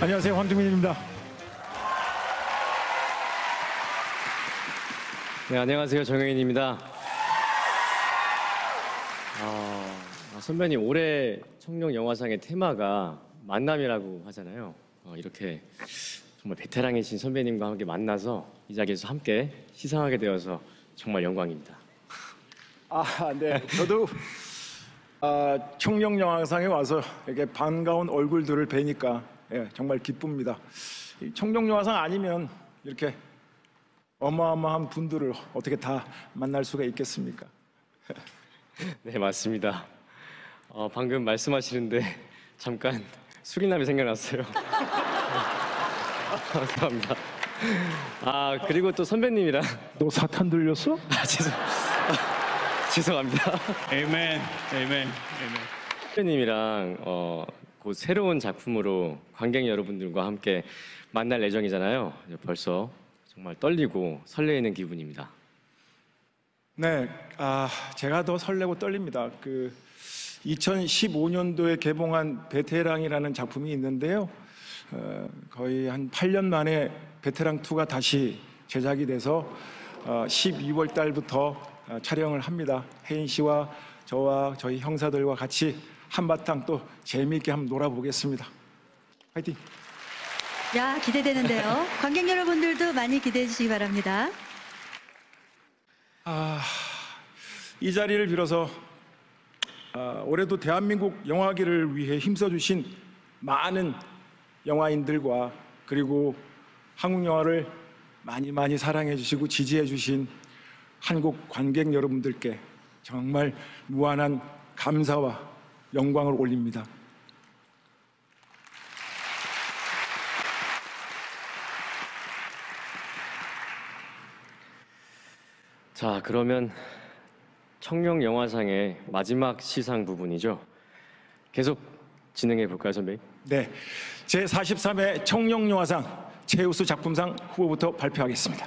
안녕하세요. 황주민입니다. 네, 안녕하세요. 정영인입니다. 아, 선배님, 올해 청룡 영화상의 테마가 만남이라고 하잖아요. 어, 이렇게 정말 베테랑이신 선배님과 함께 만나서 이 자리에서 함께 시상하게 되어서 정말 영광입니다. 아, 네. 저도 아, 청룡 영화상에 와서 이렇게 반가운 얼굴들을 뵈니까 예, 정말 기쁩니다. 이 청룡 영화상 아니면 이렇게 어마어마한 분들을 어떻게 다 만날 수가 있겠습니까? 네, 맞습니다. 어, 방금 말씀하시는데 잠깐 수리남이 생각났어요. 감사합니다. 아, 그리고 또 선배님이랑 너 사탄 들렸어? 아, 죄송, 아, 죄송합니다. 에이멘, 에이멘, 에이멘. 선배님이랑 어, 곧 새로운 작품으로 관객 여러분들과 함께 만날 예정이잖아요. 벌써 정말 떨리고 설레이는 기분입니다. 네, 아, 제가 더 설레고 떨립니다. 그 2015년도에 개봉한 베테랑이라는 작품이 있는데요. 어, 거의 한 8년 만에 베테랑 2가 다시 제작이 돼서 어, 12월 달부터 어, 촬영을 합니다. 혜인 씨와 저와 저희 형사들과 같이 한바탕 또 재미있게 한번 놀아보겠습니다. 화이팅! 야, 기대되는데요. 관객 여러분들도 많이 기대해 주시기 바랍니다. 아, 이 자리를 빌어서 아, 올해도 대한민국 영화계를 위해 힘써주신 많은 영화인들과 그리고 한국 영화를 많이 많이 사랑해 주시고 지지해 주신 한국 관객 여러분들께 정말 무한한 감사와 영광을 올립니다. 자, 그러면 청룡 영화상의 마지막 시상 부분이죠. 계속 진행해 볼까요, 선배님? 네, 제 43회 청룡 영화상 최우수 작품상 후보부터 발표하겠습니다.